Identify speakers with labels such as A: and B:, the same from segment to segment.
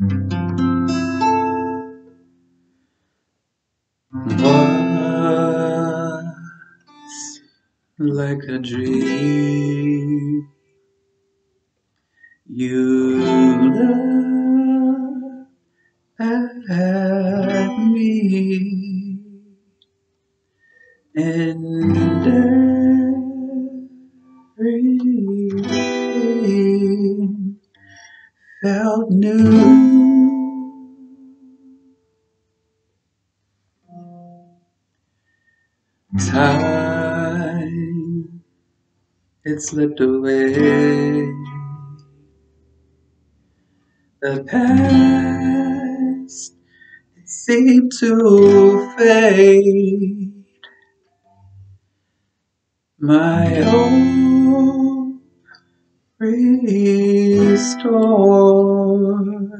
A: Was like a dream. You looked at me, and every felt new. Time, it slipped away. The past, it seemed to fade. My hope restored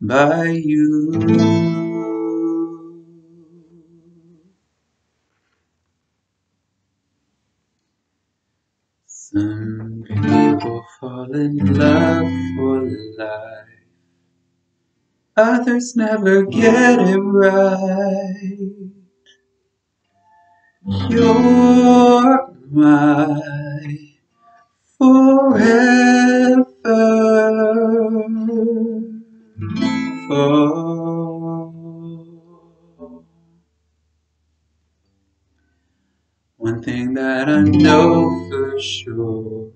A: by you. Some people fall in love for life, others never get it right. You're my forever. One thing that I know for sure,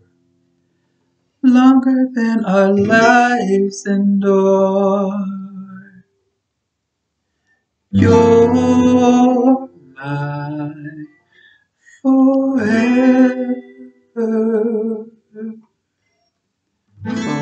A: longer than our lives endure, you're my forever. Oh.